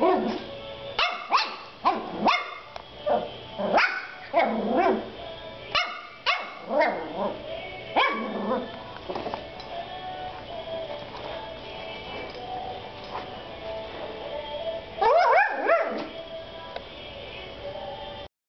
Oh.